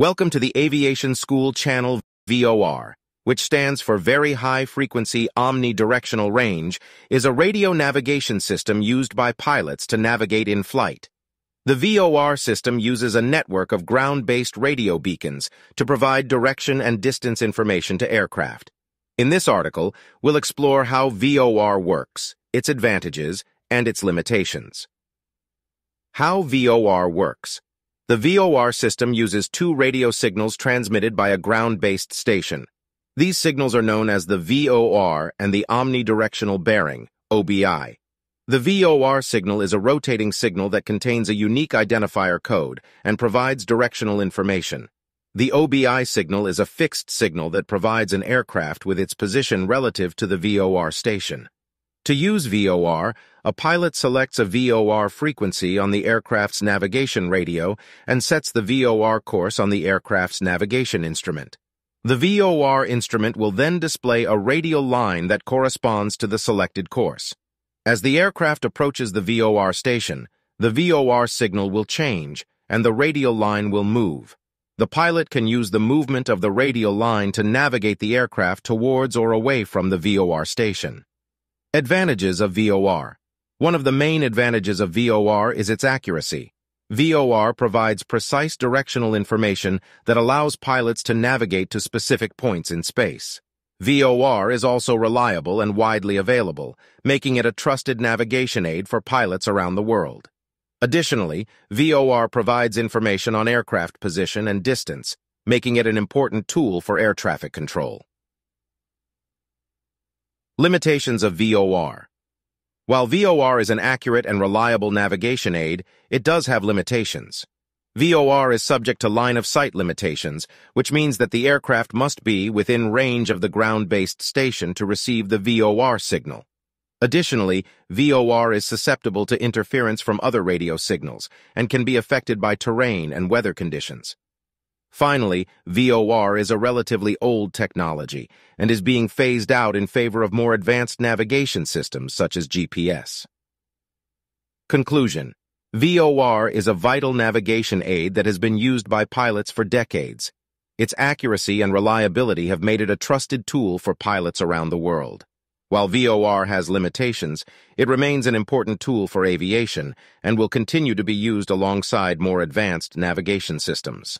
Welcome to the Aviation School Channel VOR, which stands for Very High Frequency Omnidirectional Range, is a radio navigation system used by pilots to navigate in flight. The VOR system uses a network of ground-based radio beacons to provide direction and distance information to aircraft. In this article, we'll explore how VOR works, its advantages, and its limitations. How VOR works. The VOR system uses two radio signals transmitted by a ground-based station. These signals are known as the VOR and the omnidirectional bearing, OBI. The VOR signal is a rotating signal that contains a unique identifier code and provides directional information. The OBI signal is a fixed signal that provides an aircraft with its position relative to the VOR station. To use VOR, a pilot selects a VOR frequency on the aircraft's navigation radio and sets the VOR course on the aircraft's navigation instrument. The VOR instrument will then display a radial line that corresponds to the selected course. As the aircraft approaches the VOR station, the VOR signal will change and the radial line will move. The pilot can use the movement of the radial line to navigate the aircraft towards or away from the VOR station. Advantages of VOR One of the main advantages of VOR is its accuracy. VOR provides precise directional information that allows pilots to navigate to specific points in space. VOR is also reliable and widely available, making it a trusted navigation aid for pilots around the world. Additionally, VOR provides information on aircraft position and distance, making it an important tool for air traffic control. Limitations of VOR While VOR is an accurate and reliable navigation aid, it does have limitations. VOR is subject to line-of-sight limitations, which means that the aircraft must be within range of the ground-based station to receive the VOR signal. Additionally, VOR is susceptible to interference from other radio signals and can be affected by terrain and weather conditions. Finally, VOR is a relatively old technology and is being phased out in favor of more advanced navigation systems such as GPS. Conclusion VOR is a vital navigation aid that has been used by pilots for decades. Its accuracy and reliability have made it a trusted tool for pilots around the world. While VOR has limitations, it remains an important tool for aviation and will continue to be used alongside more advanced navigation systems.